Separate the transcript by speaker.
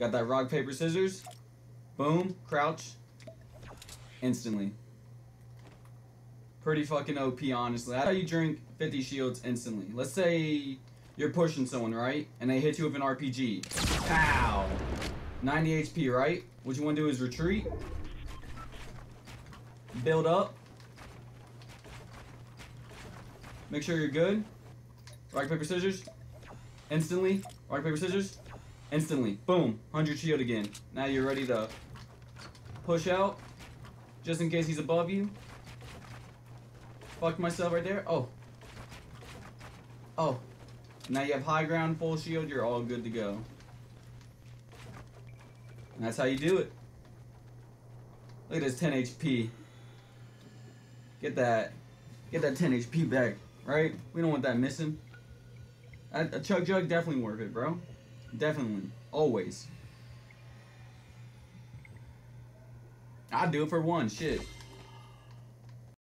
Speaker 1: Got that rock, paper, scissors. Boom, crouch. Instantly. Pretty fucking OP, honestly. That's how you drink 50 shields instantly. Let's say you're pushing someone, right? And they hit you with an RPG. Pow! 90 HP, right? What you want to do is retreat. Build up. Make sure you're good. Rock, paper, scissors. Instantly. Rock, paper, scissors. Instantly. Boom. 100 shield again. Now you're ready to push out. Just in case he's above you. Fucked myself right there. Oh. Oh. Now you have high ground, full shield. You're all good to go. And that's how you do it. Look at this 10 HP. Get that. Get that 10 HP back. Right? We don't want that missing. A, a chug jug definitely worth it, bro. Definitely. Always. I'd do it for one. Shit.